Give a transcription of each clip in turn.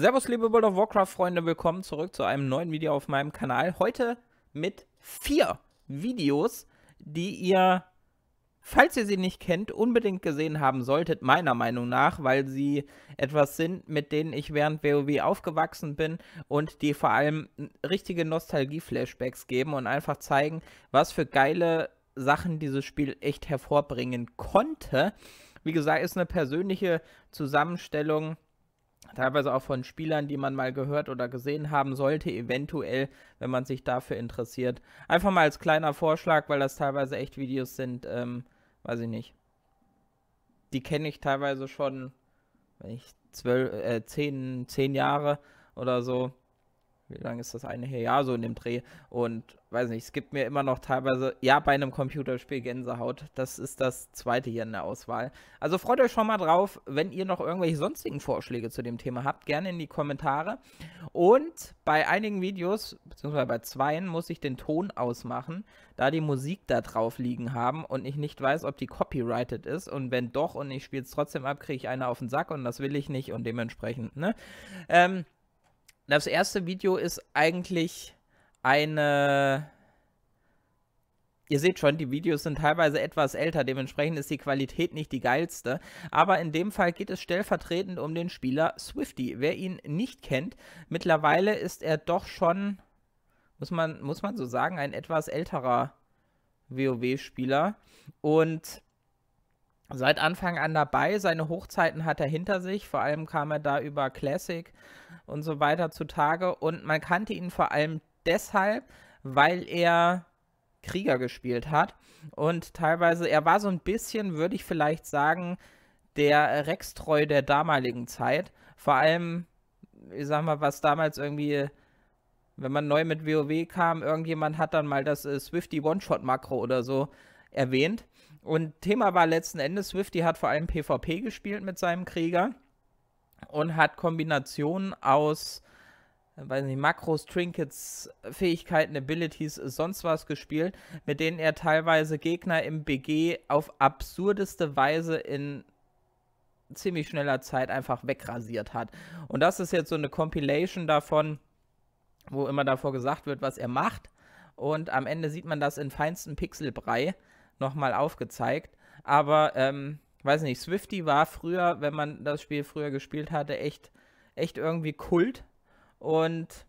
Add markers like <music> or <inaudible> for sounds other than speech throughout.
Servus, liebe World of Warcraft-Freunde, willkommen zurück zu einem neuen Video auf meinem Kanal. Heute mit vier Videos, die ihr, falls ihr sie nicht kennt, unbedingt gesehen haben solltet, meiner Meinung nach, weil sie etwas sind, mit denen ich während WoW aufgewachsen bin und die vor allem richtige Nostalgie-Flashbacks geben und einfach zeigen, was für geile Sachen dieses Spiel echt hervorbringen konnte. Wie gesagt, ist eine persönliche Zusammenstellung teilweise auch von Spielern, die man mal gehört oder gesehen haben sollte, eventuell, wenn man sich dafür interessiert. Einfach mal als kleiner Vorschlag, weil das teilweise echt Videos sind, ähm, weiß ich nicht. Die kenne ich teilweise schon, wenn ich zwölf, äh, zehn, zehn Jahre oder so wie lange ist das eine her? Ja, so in dem Dreh. Und weiß nicht, es gibt mir immer noch teilweise, ja, bei einem Computerspiel Gänsehaut. Das ist das zweite hier in der Auswahl. Also freut euch schon mal drauf, wenn ihr noch irgendwelche sonstigen Vorschläge zu dem Thema habt, gerne in die Kommentare. Und bei einigen Videos, beziehungsweise bei zweien, muss ich den Ton ausmachen, da die Musik da drauf liegen haben und ich nicht weiß, ob die copyrighted ist. Und wenn doch und ich spiele es trotzdem ab, kriege ich eine auf den Sack und das will ich nicht und dementsprechend, ne? Ähm, das erste Video ist eigentlich eine. Ihr seht schon, die Videos sind teilweise etwas älter, dementsprechend ist die Qualität nicht die geilste. Aber in dem Fall geht es stellvertretend um den Spieler Swifty. Wer ihn nicht kennt, mittlerweile ist er doch schon, muss man, muss man so sagen, ein etwas älterer WoW-Spieler. Und seit Anfang an dabei. Seine Hochzeiten hat er hinter sich. Vor allem kam er da über Classic und so weiter zutage. Und man kannte ihn vor allem deshalb, weil er Krieger gespielt hat. Und teilweise, er war so ein bisschen, würde ich vielleicht sagen, der Rextreu der damaligen Zeit. Vor allem, ich sag mal, was damals irgendwie, wenn man neu mit WoW kam, irgendjemand hat dann mal das äh, Swifty One-Shot-Makro oder so erwähnt. Und Thema war letzten Endes, Swifty hat vor allem PvP gespielt mit seinem Krieger und hat Kombinationen aus, weiß nicht, Makros, Trinkets, Fähigkeiten, Abilities, sonst was gespielt, mit denen er teilweise Gegner im BG auf absurdeste Weise in ziemlich schneller Zeit einfach wegrasiert hat. Und das ist jetzt so eine Compilation davon, wo immer davor gesagt wird, was er macht. Und am Ende sieht man das in feinsten Pixelbrei nochmal aufgezeigt. Aber, ähm, weiß nicht, Swifty war früher, wenn man das Spiel früher gespielt hatte, echt, echt irgendwie Kult. Und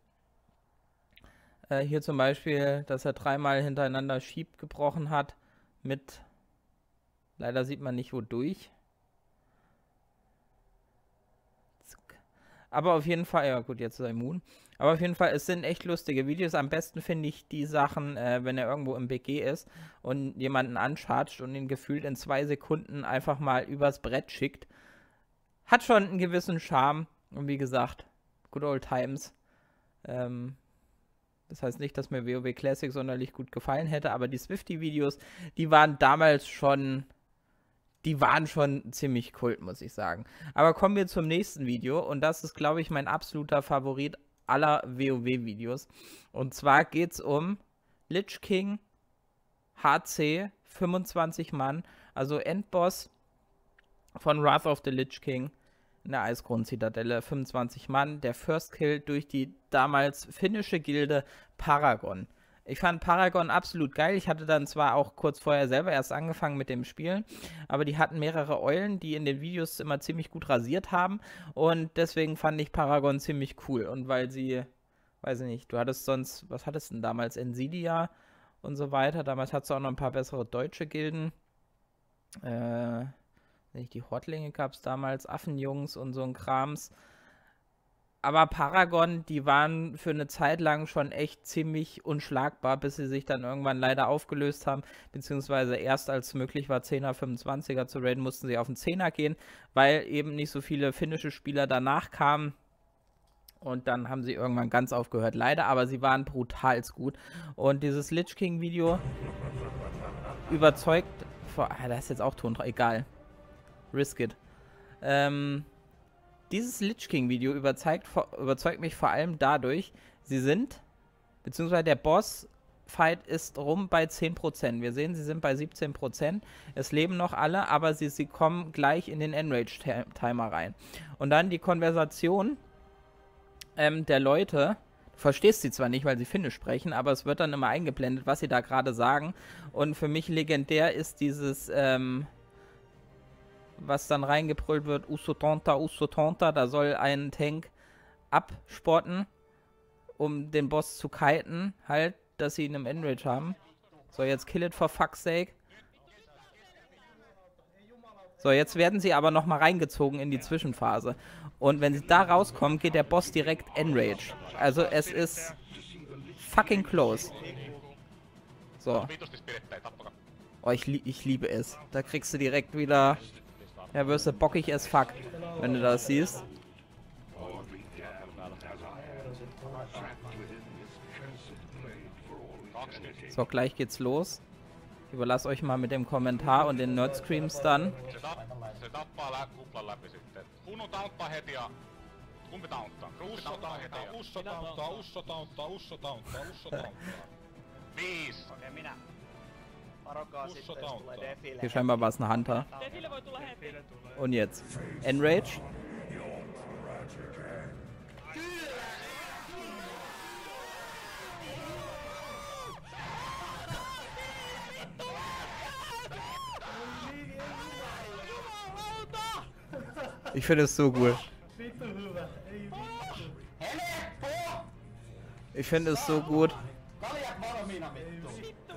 äh, hier zum Beispiel, dass er dreimal hintereinander Schieb gebrochen hat mit, leider sieht man nicht wodurch. Aber auf jeden Fall, ja gut, jetzt ist er immun. Aber auf jeden Fall, es sind echt lustige Videos. Am besten finde ich die Sachen, äh, wenn er irgendwo im BG ist und jemanden anchargt und ihn gefühlt in zwei Sekunden einfach mal übers Brett schickt. Hat schon einen gewissen Charme. Und wie gesagt, good old times. Ähm, das heißt nicht, dass mir WoW Classic sonderlich gut gefallen hätte, aber die Swifty-Videos, die waren damals schon die waren schon ziemlich kult, muss ich sagen. Aber kommen wir zum nächsten Video und das ist, glaube ich, mein absoluter Favorit aller WoW-Videos. Und zwar geht es um Lich King HC, 25 Mann, also Endboss von Wrath of the Lich King in der Eisgrund-Zitadelle, 25 Mann, der First Kill durch die damals finnische Gilde Paragon. Ich fand Paragon absolut geil. Ich hatte dann zwar auch kurz vorher selber erst angefangen mit dem Spielen, aber die hatten mehrere Eulen, die in den Videos immer ziemlich gut rasiert haben und deswegen fand ich Paragon ziemlich cool. Und weil sie, weiß ich nicht, du hattest sonst, was hattest du denn damals? Ensidia und so weiter. Damals hattest du auch noch ein paar bessere deutsche Gilden. Äh, die Hortlinge gab es damals, Affenjungs und so ein Krams aber Paragon, die waren für eine Zeit lang schon echt ziemlich unschlagbar, bis sie sich dann irgendwann leider aufgelöst haben, beziehungsweise erst als möglich war 10er, 25er zu raiden, mussten sie auf den 10er gehen, weil eben nicht so viele finnische Spieler danach kamen. Und dann haben sie irgendwann ganz aufgehört, leider, aber sie waren brutal gut. Und dieses Lich King Video überzeugt, vor, ah, da ist jetzt auch Ton egal. Risk it. Ähm, dieses Lich King Video überzeugt, überzeugt mich vor allem dadurch, sie sind, beziehungsweise der Boss Fight ist rum bei 10%. Wir sehen, sie sind bei 17%. Es leben noch alle, aber sie, sie kommen gleich in den Enrage-Timer rein. Und dann die Konversation ähm, der Leute. Du verstehst sie zwar nicht, weil sie Finnisch sprechen, aber es wird dann immer eingeblendet, was sie da gerade sagen. Und für mich legendär ist dieses, ähm, was dann reingebrüllt wird, Uso Tonta, Uso Tonta. Da soll ein Tank absporten, um den Boss zu kiten, halt, dass sie ihn im Enrage haben. So, jetzt kill it for fuck's sake. So, jetzt werden sie aber nochmal reingezogen in die Zwischenphase. Und wenn sie da rauskommen, geht der Boss direkt Enrage. Also es ist fucking close. So. Oh, ich, ich liebe es. Da kriegst du direkt wieder... Ja, wirst du bockig as fuck, wenn du das siehst. So, gleich geht's los. Ich überlasse euch mal mit dem Kommentar und den Nerdscreams dann. Hier scheinbar war es ein Hunter. Und jetzt. Enrage. Ich finde es so gut. Ich finde es so gut,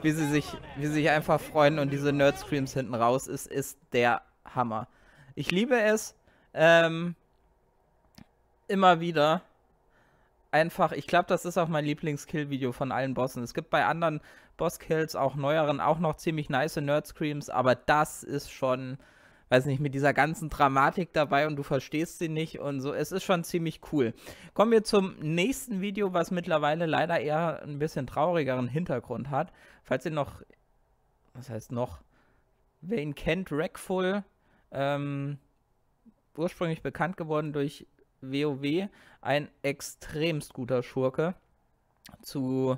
wie sie sich, wie sie sich einfach freuen und diese Nerd-Screams hinten raus ist, ist der Hammer. Ich liebe es ähm, immer wieder. Einfach, ich glaube, das ist auch mein Lieblings-Kill-Video von allen Bossen. Es gibt bei anderen Boss-Kills, auch neueren, auch noch ziemlich nice Nerd-Screams, aber das ist schon weiß nicht, mit dieser ganzen Dramatik dabei und du verstehst sie nicht und so. Es ist schon ziemlich cool. Kommen wir zum nächsten Video, was mittlerweile leider eher ein bisschen traurigeren Hintergrund hat. Falls ihr noch, was heißt noch, wer ihn kennt, Wreckful, ähm, ursprünglich bekannt geworden durch WoW, ein extremst guter Schurke zu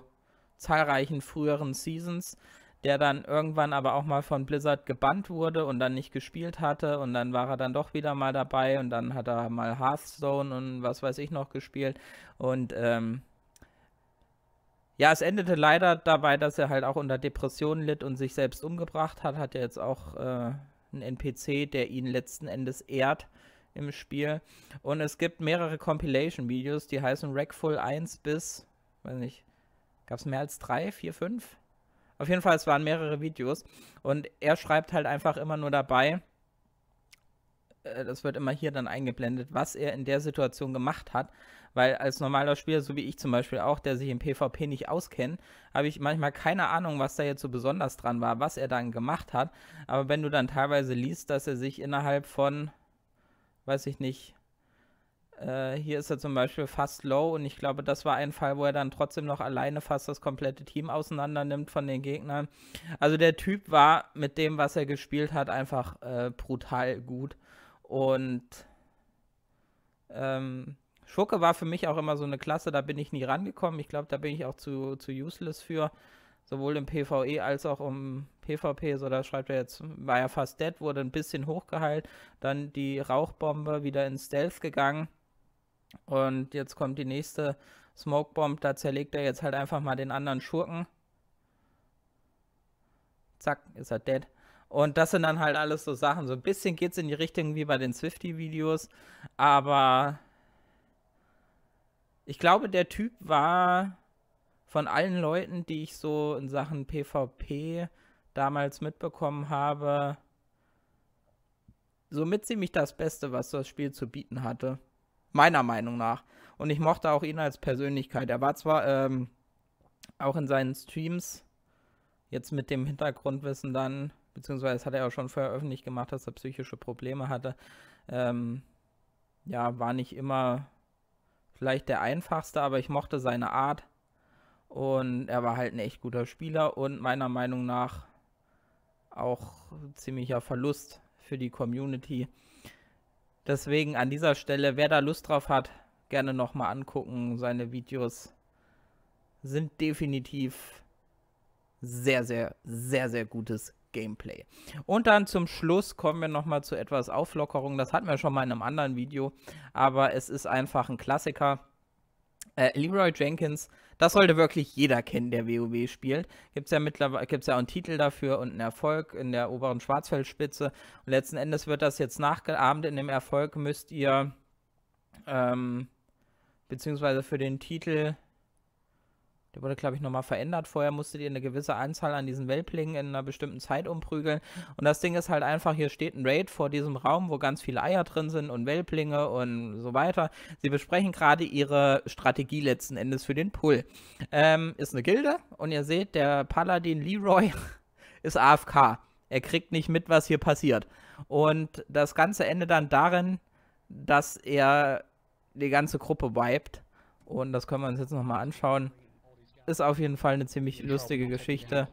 zahlreichen früheren Seasons der dann irgendwann aber auch mal von Blizzard gebannt wurde und dann nicht gespielt hatte und dann war er dann doch wieder mal dabei und dann hat er mal Hearthstone und was weiß ich noch gespielt und ähm, ja, es endete leider dabei, dass er halt auch unter Depressionen litt und sich selbst umgebracht hat. Hat er jetzt auch äh, einen NPC, der ihn letzten Endes ehrt im Spiel. Und es gibt mehrere Compilation-Videos, die heißen Wreckful 1 bis, weiß nicht, gab es mehr als drei, vier, fünf? Auf jeden Fall, es waren mehrere Videos. Und er schreibt halt einfach immer nur dabei, äh, das wird immer hier dann eingeblendet, was er in der Situation gemacht hat. Weil als normaler Spieler, so wie ich zum Beispiel auch, der sich im PvP nicht auskennt, habe ich manchmal keine Ahnung, was da jetzt so besonders dran war, was er dann gemacht hat. Aber wenn du dann teilweise liest, dass er sich innerhalb von, weiß ich nicht, äh, hier ist er zum Beispiel fast low und ich glaube, das war ein Fall, wo er dann trotzdem noch alleine fast das komplette Team auseinander nimmt von den Gegnern. Also der Typ war mit dem, was er gespielt hat, einfach äh, brutal gut. Und ähm, Schurke war für mich auch immer so eine Klasse, da bin ich nie rangekommen. Ich glaube, da bin ich auch zu, zu useless für. Sowohl im PvE als auch im PvP. So, da schreibt er jetzt, war ja fast dead, wurde ein bisschen hochgeheilt. Dann die Rauchbombe wieder in Stealth gegangen und jetzt kommt die nächste Smoke Bomb, da zerlegt er jetzt halt einfach mal den anderen Schurken. Zack, ist er dead. Und das sind dann halt alles so Sachen. So ein bisschen geht es in die Richtung wie bei den Swifty-Videos. Aber ich glaube, der Typ war von allen Leuten, die ich so in Sachen PvP damals mitbekommen habe, somit ziemlich das Beste, was das Spiel zu bieten hatte. Meiner Meinung nach. Und ich mochte auch ihn als Persönlichkeit. Er war zwar ähm, auch in seinen Streams jetzt mit dem Hintergrundwissen dann, beziehungsweise hat er auch schon vorher öffentlich gemacht, dass er psychische Probleme hatte. Ähm, ja, war nicht immer vielleicht der einfachste, aber ich mochte seine Art. Und er war halt ein echt guter Spieler und meiner Meinung nach auch ziemlicher Verlust für die Community. Deswegen an dieser Stelle, wer da Lust drauf hat, gerne nochmal angucken. Seine Videos sind definitiv sehr, sehr, sehr, sehr gutes Gameplay. Und dann zum Schluss kommen wir nochmal zu etwas Auflockerung. Das hatten wir schon mal in einem anderen Video, aber es ist einfach ein Klassiker. Äh, Leroy Jenkins, das sollte wirklich jeder kennen, der WoW spielt. Gibt es ja mittlerweile, gibt es ja auch einen Titel dafür und einen Erfolg in der oberen Schwarzfeldspitze. Und letzten Endes wird das jetzt nachgeahmt. In dem Erfolg müsst ihr, ähm, beziehungsweise für den Titel, der wurde, glaube ich, nochmal verändert. Vorher musstet ihr eine gewisse Anzahl an diesen Welplingen in einer bestimmten Zeit umprügeln. Und das Ding ist halt einfach, hier steht ein Raid vor diesem Raum, wo ganz viele Eier drin sind und Welplinge und so weiter. Sie besprechen gerade ihre Strategie letzten Endes für den Pull. Ähm, ist eine Gilde und ihr seht, der Paladin Leroy <laughs> ist AFK. Er kriegt nicht mit, was hier passiert. Und das Ganze endet dann darin, dass er die ganze Gruppe wiped. Und das können wir uns jetzt nochmal anschauen ist auf jeden Fall eine ziemlich lustige Geschichte.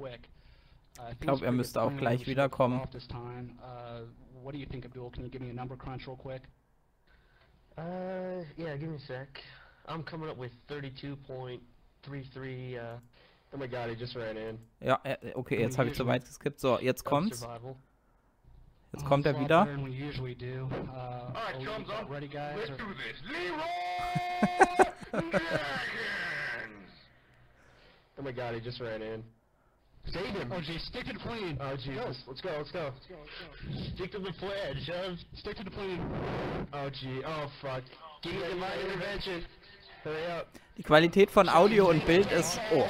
Ich glaube, er müsste auch gleich wiederkommen. What do you think, Abdul? Can you give me a number crunch real quick? Uh, yeah, give me a sec. I'm coming up with 32.33, uh... Oh my god, he just ran in. Ja, okay, jetzt habe ich zu weit geskippt. So, jetzt kommt's. Jetzt kommt er wieder. <laughs> Oh my god, he just ran in. Save him! Oh gee, stick to the plane! Oh Jesus, let's go, let's go. Stick to the pledge, huh? Stick to the plane. Oh gee, oh fuck. Give me my intervention. Hurry up. Die Qualität von Audio und Bild ist... Oh.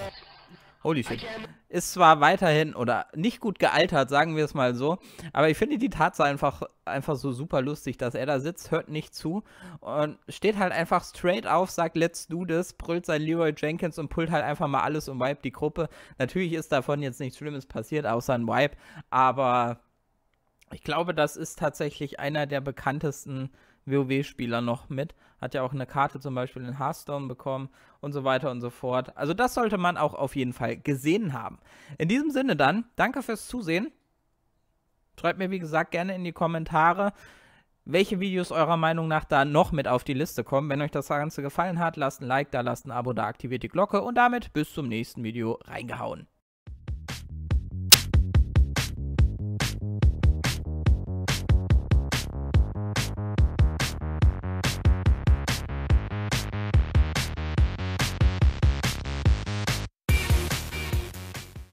Holy shit. Ist zwar weiterhin oder nicht gut gealtert, sagen wir es mal so, aber ich finde die Tatsache einfach, einfach so super lustig, dass er da sitzt, hört nicht zu und steht halt einfach straight auf, sagt Let's do this, brüllt sein Leroy Jenkins und pullt halt einfach mal alles und wipe die Gruppe. Natürlich ist davon jetzt nichts Schlimmes passiert, außer ein Wipe, aber ich glaube, das ist tatsächlich einer der bekanntesten WoW-Spieler noch mit. Hat ja auch eine Karte zum Beispiel in Hearthstone bekommen und so weiter und so fort. Also das sollte man auch auf jeden Fall gesehen haben. In diesem Sinne dann, danke fürs Zusehen. Schreibt mir, wie gesagt, gerne in die Kommentare, welche Videos eurer Meinung nach da noch mit auf die Liste kommen. Wenn euch das Ganze gefallen hat, lasst ein Like da, lasst ein Abo da, aktiviert die Glocke und damit bis zum nächsten Video reingehauen.